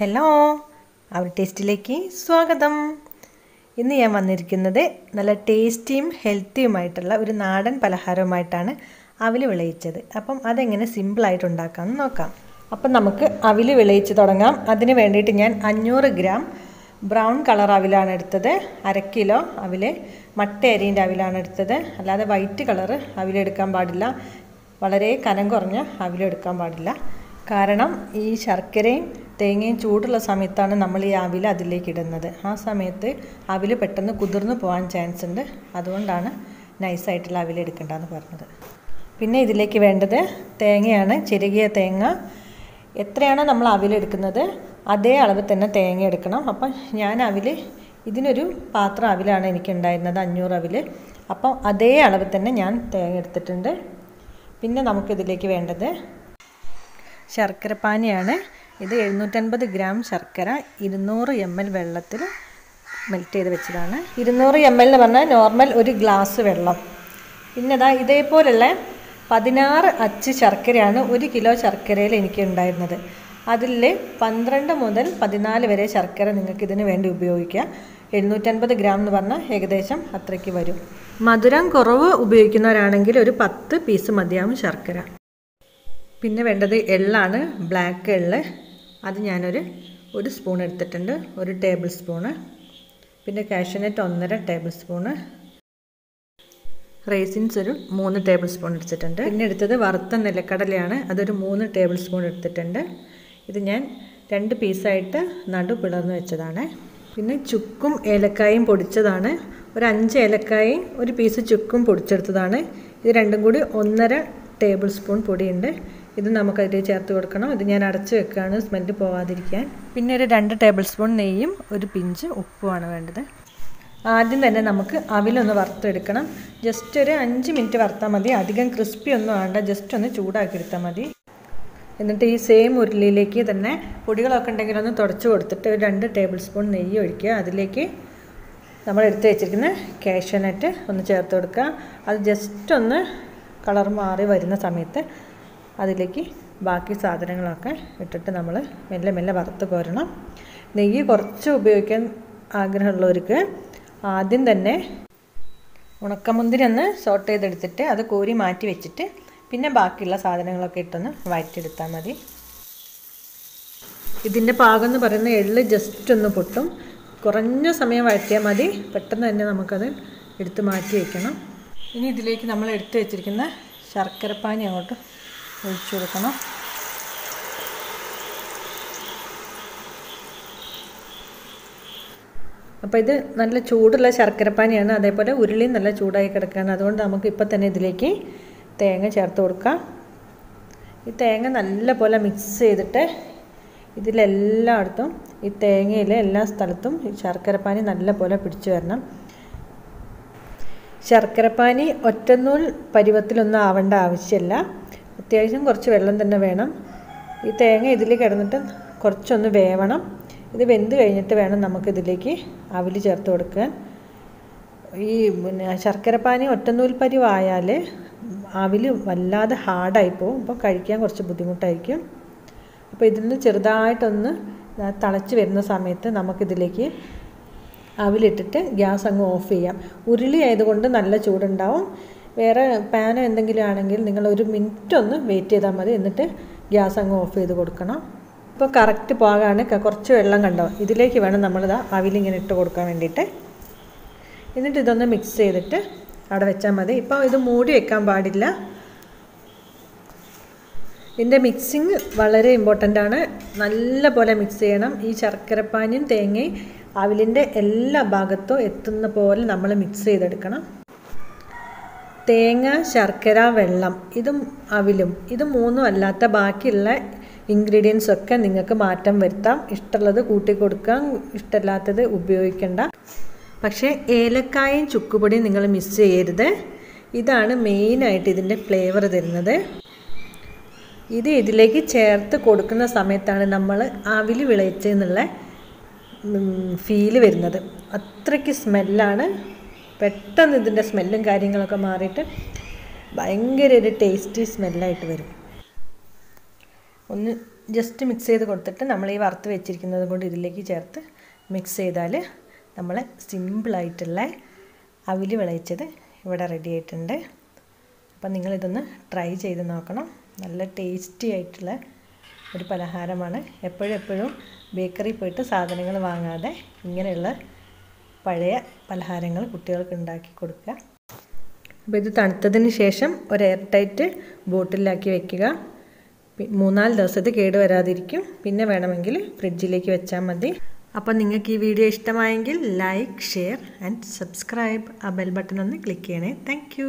Hello. അവർ ടേസ്റ്റിലേക്ക് സ്വാഗതം. ഇന്ന് ഞാൻ വന്നിരിക്കുന്നത് നല്ല ടേസ്റ്റിയും ഹെൽത്തിയുമായിട്ടുള്ള ഒരു നാടൻ പലഹാരവുമായിട്ടാണ് അവിൽ വിളയിച്ചത്. അപ്പം അതെങ്ങനെ സിമ്പിളായിട്ട് ഉണ്ടാക്കാമെന്ന് നോക്കാം. അപ്പം നമുക്ക് അവിൽ വിളയിച്ച് തുടങ്ങാം. അതിന് വേണ്ടിയിട്ട് ഞാൻ അഞ്ഞൂറ് ഗ്രാം ബ്രൗൺ കളർ അവിലാണ് എടുത്തത്. അര കിലോ അവിൽ മട്ട അരിന്റെ അവിലാണ് എടുത്തത്. അല്ലാതെ വൈറ്റ് കളർ അവിലെടുക്കാൻ പാടില്ല. വളരെ കനം കുറഞ്ഞ അവിലെടുക്കാൻ പാടില്ല. കാരണം ഈ ശർക്കരയും തേങ്ങയും ചൂടുള്ള സമയത്താണ് നമ്മൾ ഈ അവിൽ അതിലേക്ക് ഇടുന്നത്. ആ സമയത്ത് അവിൽ പെട്ടെന്ന് കുതിർന്നു പോകാൻ ചാൻസ് ഉണ്ട്. അതുകൊണ്ടാണ് നൈസായിട്ടുള്ള അവിൽ എടുക്കേണ്ടതെന്ന് പറഞ്ഞത്. പിന്നെ ഇതിലേക്ക് വേണ്ടത് തേങ്ങയാണ്. ചെരുകിയ തേങ്ങ. എത്രയാണോ നമ്മൾ അവിലെടുക്കുന്നത് അതേ അളവ് തന്നെ തേങ്ങ എടുക്കണം. അപ്പം ഞാൻ അവിൽ ഇതിനൊരു പാത്രം അവിലാണ് എനിക്കുണ്ടായിരുന്നത് അഞ്ഞൂറ് അവിൽ അപ്പം അതേ അളവ് തന്നെ ഞാൻ തേങ്ങ എടുത്തിട്ടുണ്ട്. പിന്നെ നമുക്കിതിലേക്ക് വേണ്ടത് ശർക്കരപ്പാനിയാണ് ഇത് എഴുന്നൂറ്റൻപത് ഗ്രാം ശർക്കര ഇരുന്നൂറ് എം എൽ വെള്ളത്തിൽ മെൽറ്റ് ചെയ്ത് വെച്ചതാണ്. ഇരുന്നൂറ് എം എൽ എന്ന് പറഞ്ഞാൽ നോർമൽ ഒരു ഗ്ലാസ് വെള്ളം. പിന്നെ ഇതാ ഇതേപോലുള്ള പതിനാറ് അച്ച് ശർക്കരയാണ് ഒരു കിലോ ശർക്കരയിൽ എനിക്ക് ഉണ്ടായിരുന്നത്. അതിൽ പന്ത്രണ്ട് മുതൽ പതിനാല് വരെ ശർക്കര നിങ്ങൾക്ക് ഇതിന് വേണ്ടി ഉപയോഗിക്കാം. എഴുന്നൂറ്റൻപത് ഗ്രാം എന്ന് പറഞ്ഞാൽ ഏകദേശം അത്രയ്ക്ക് വരും. മധുരം കുറവ് ഉപയോഗിക്കുന്നവരാണെങ്കിൽ ഒരു പത്ത് പീസ് മതിയാവും ശർക്കര. പിന്നെ വേണ്ടത് എള്ളാണ് ബ്ലാക്ക് എള്ള്. അത് ഞാനൊരു ഒരു സ്പൂൺ എടുത്തിട്ടുണ്ട്. ഒരു ടേബിൾ സ്പൂണ് പിന്നെ കാഷ്യനട്ട് ഒന്നര ടേബിൾ സ്പൂണ് റേസിൻസ് ഒരു മൂന്ന് ടേബിൾ സ്പൂൺ എടുത്തിട്ടുണ്ട്. പിന്നെ എടുത്തത് വറുത്ത നിലക്കടലയാണ്. അതൊരു മൂന്ന് ടേബിൾ സ്പൂൺ എടുത്തിട്ടുണ്ട്. ഇത് ഞാൻ രണ്ട് പീസായിട്ട് നടു പിളർന്ന് വെച്ചതാണ്. പിന്നെ ചുക്കും ഏലക്കായും പൊടിച്ചതാണ്. ഒരു അഞ്ച് ഏലക്കായും ഒരു പീസ് ചുക്കും പൊടിച്ചെടുത്തതാണ്. ഇത് രണ്ടും കൂടി ഒന്നര ടേബിൾ സ്പൂൺ പൊടിയുണ്ട്. ഇത് നമുക്കതിൽ ചേർത്ത് കൊടുക്കണം. ഇത് ഞാൻ അടച്ചു വെക്കുകയാണ്. സ്മെല്ല് പോവാതിരിക്കാൻ. പിന്നെ ഒരു രണ്ട് ടേബിൾ സ്പൂൺ നെയ്യും ഒരു പിഞ്ച് ഉപ്പുമാണ് വേണ്ടത്. ആദ്യം തന്നെ നമുക്ക് അവിലൊന്ന് വറുത്തെടുക്കണം. ജസ്റ്റ് ഒരു അഞ്ച് മിനിറ്റ് വറുത്താൽ മതി. അധികം ക്രിസ്പി ഒന്നും വേണ്ട ജസ്റ്റ് ഒന്ന് ചൂടാക്കി എടുത്താൽ മതി. എന്നിട്ട് ഈ സെയിം ഉരുളിയിലേക്ക് തന്നെ പൊടികളൊക്കെ ഉണ്ടെങ്കിൽ ഒന്ന് തുടച്ച് കൊടുത്തിട്ട് ഒരു രണ്ട് ടേബിൾ സ്പൂൺ നെയ്യ് ഒഴിക്കുക. അതിലേക്ക് നമ്മൾ എടുത്ത് വെച്ചിരിക്കുന്ന കാഷ്യനട്ട് ഒന്ന് ചേർത്ത് കൊടുക്കുക. അത് ജസ്റ്റ് ഒന്ന് കളർ മാറി വരുന്ന സമയത്ത് അതിലേക്ക് ബാക്കി സാധനങ്ങളൊക്കെ ഇട്ടിട്ട് നമ്മൾ മെല്ലെ മെല്ലെ വറുത്ത് കോരണം. നെയ്യ് കുറച്ച് ഉപയോഗിക്കാൻ ആഗ്രഹമുള്ളവർക്ക് ആദ്യം തന്നെ ഉണക്കമുന്തിരി ഒന്ന് സോട്ട് ചെയ്തെടുത്തിട്ട് അത് കോരി മാറ്റി വെച്ചിട്ട് പിന്നെ ബാക്കിയുള്ള സാധനങ്ങളൊക്കെ ഇട്ടൊന്ന് വഴറ്റിയെടുത്താൽ മതി. ഇതിന്റെ പാകം എന്ന് പറയുന്ന എള്ള് ജസ്റ്റ് ഒന്ന് പൊട്ടും. കുറഞ്ഞ സമയം വഴറ്റിയാൽ മതി. പെട്ടെന്ന് തന്നെ നമുക്കത് എടുത്ത് മാറ്റി വയ്ക്കണം ഇനി ഇതിലേക്ക് നമ്മൾ എടുത്ത് വെച്ചിരിക്കുന്ന ശർക്കരപ്പാനി അങ്ങോട്ട് ഒഴിച്ചു കൊടുക്കണം അപ്പോൾ ഇത് നല്ല ചൂടുള്ള ശർക്കരപ്പാനിയാണ്. അതേപോലെ ഉരുളി നല്ല ചൂടായി കിടക്കുകയാണ്. അതുകൊണ്ട് നമുക്ക് ഇപ്പോൾ തന്നെ ഇതിലേക്ക് തേങ്ങ ചേർത്ത് കൊടുക്കാം. ഈ തേങ്ങ നല്ല പോലെ മിക്സ് ചെയ്തിട്ട് ഇതിലെല്ലായിടത്തും ഈ തേങ്ങയിലെ എല്ലാ സ്ഥലത്തും ഈ ശർക്കരപ്പാനി നല്ല പോലെ പിടിച്ചു വരണം. ശർക്കരപ്പാനി ഒറ്റനൂൽ പരുവത്തിലൊന്നും ആവേണ്ട ആവശ്യമില്ല. അത്യാവശ്യം കുറച്ച് വെള്ളം തന്നെ വേണം. ഈ തേങ്ങ ഇതിൽ കിടന്നിട്ട് കുറച്ചൊന്ന് വേവണം. ഇത് വെന്ത് കഴിഞ്ഞിട്ട് വേണം നമുക്കിതിലേക്ക് അവിൽ ചേർത്ത് കൊടുക്കാൻ. ഈ പിന്നെ ശർക്കരപ്പാനി ഒറ്റനൂൽ പരിവായാൽ അവിൽ വല്ലാതെ ഹാർഡായി പോകും അപ്പോൾ കഴിക്കാൻ കുറച്ച് ബുദ്ധിമുട്ടായിരിക്കും. അപ്പോൾ ഇതിൽ നിന്ന് ചെറുതായിട്ടൊന്ന് തിളച്ച് വരുന്ന സമയത്ത് നമുക്കിതിലേക്ക് അവിലിട്ടിട്ട് ഗ്യാസ് അങ്ങ് ഓഫ് ചെയ്യാം. ഉരുളി ആയതുകൊണ്ട് നല്ല ചൂടുണ്ടാവും. വേറെ പാനോ എന്തെങ്കിലും ആണെങ്കിൽ നിങ്ങൾ ഒരു മിനിറ്റ് ഒന്ന് വെയിറ്റ് ചെയ്താൽ മതി. എന്നിട്ട് ഗ്യാസ് അങ്ങ് ഓഫ് ചെയ്ത് കൊടുക്കണം. ഇപ്പോൾ കറക്റ്റ് പാകമാണ് കുറച്ച് വെള്ളം കണ്ടോ? ഇതിലേക്ക് വേണം നമ്മളിത് അവിലിങ്ങനെ ഇട്ട് കൊടുക്കാൻ വേണ്ടിയിട്ട്. എന്നിട്ട് ഇതൊന്ന് മിക്സ് ചെയ്തിട്ട് അവിടെ വെച്ചാൽ മതി. ഇപ്പോൾ ഇത് മൂടി വെക്കാൻ പാടില്ല. ഇതിന്റെ മിക്സിങ് വളരെ ഇമ്പോർട്ടന്റ് ആണ്. നല്ല പോലെ മിക്സ് ചെയ്യണം. ഈ ശർക്കരപ്പാനിയും തേങ്ങയും അവിലിന്റെ എല്ലാ ഭാഗത്തും എത്തുന്ന പോലെ നമ്മൾ മിക്സ് ചെയ്തെടുക്കണം. തേങ്ങ ശർക്കര വെള്ളം ഇതും അവിലും. ഇത് മൂന്നും അല്ലാത്ത ബാക്കിയുള്ള ഇൻഗ്രീഡിയൻസ് ഒക്കെ നിങ്ങൾക്ക് മാറ്റം വരുത്താം. ഇഷ്ടമുള്ളത് കൂട്ടിക്കൊടുക്കാം ഇഷ്ടമില്ലാത്തത് ഉപയോഗിക്കേണ്ട. പക്ഷേ ഏലക്കായും ചുക്കുപൊടിയും നിങ്ങൾ മിസ് ചെയ്യരുത്. ഇതാണ് മെയിനായിട്ട് ഇതിന്റെ ഫ്ലേവർ തരുന്നത്. ഇത് ഇതിലേക്ക് ചേർത്ത് കൊടുക്കുന്ന സമയത്താണ് നമ്മൾ അവിൽ വിളയിച്ചെന്നുള്ള ഫീൽ വരുന്നത്. അത്രയ്ക്ക് സ്മെല്ലാണ് പെട്ടെന്ന് ഇതിന്റെ സ്മെല്ലും കാര്യങ്ങളൊക്കെ മാറിയിട്ട് ഭയങ്കര ഒരു ടേസ്റ്റി സ്മെല്ലായിട്ട് വരും. ഒന്ന് ജസ്റ്റ് മിക്സ് ചെയ്ത് കൊടുത്തിട്ട് നമ്മൾ ഈ വറുത്ത് വെച്ചിരിക്കുന്നത് കൊണ്ട് ഇതിലേക്ക് ചേർത്ത് മിക്സ് ചെയ്താൽ നമ്മൾ സിമ്പിളായിട്ടുള്ള അവിൽ വിളയിച്ചത് ഇവിടെ റെഡി ആയിട്ടുണ്ട്. അപ്പം നിങ്ങളിതൊന്ന് ട്രൈ ചെയ്ത് നോക്കണം. നല്ല ടേസ്റ്റി ആയിട്ടുള്ള ഒരു പലഹാരമാണ്. എപ്പോഴും എപ്പോഴും ബേക്കറി പോയിട്ട് സാധനങ്ങൾ വാങ്ങാതെ ഇങ്ങനെയുള്ള പഴയ പലഹാരങ്ങൾ കുട്ടികൾക്ക് ഉണ്ടാക്കി കൊടുക്കുക. അപ്പോൾ ഇത് തണുത്തതിന് ശേഷം ഒരു എയർ ടൈറ്റ് ബോട്ടിലാക്കി വെക്കുക. മൂന്നാൽ ദിവസത്തെ കേട് വരാതിരിക്കും. പിന്നെ വേണമെങ്കിൽ ഫ്രിഡ്ജിലേക്ക് വെച്ചാൽ മതി. അപ്പോൾ നിങ്ങൾക്ക് ഈ വീഡിയോ ഇഷ്ടമായെങ്കിൽ ലൈക്ക് ഷെയർ ആൻഡ് സബ്സ്ക്രൈബ് ആ ബെൽ ബട്ടൺ ഒന്ന് ക്ലിക്ക് ചെയ്യണേ. താങ്ക്